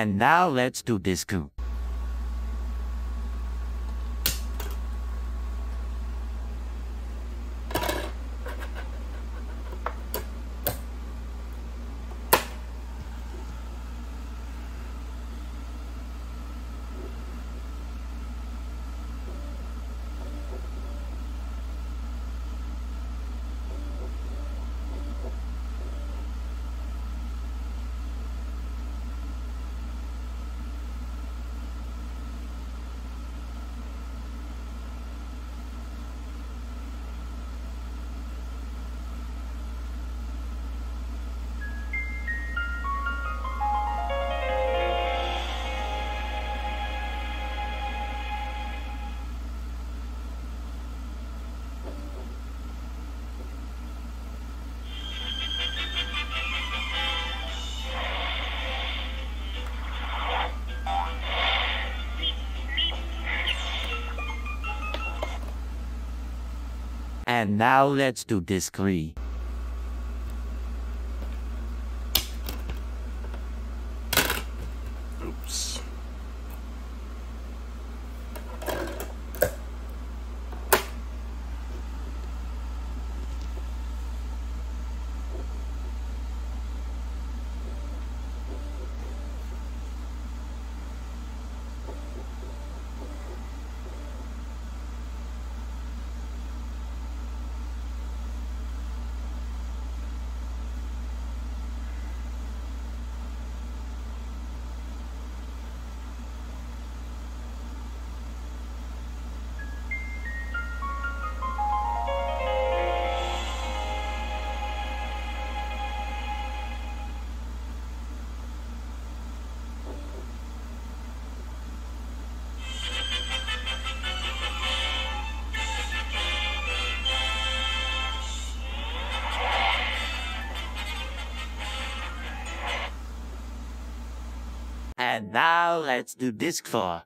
And now let's do this coup. And now let's do discrete. Oops. And now let's do disc 4.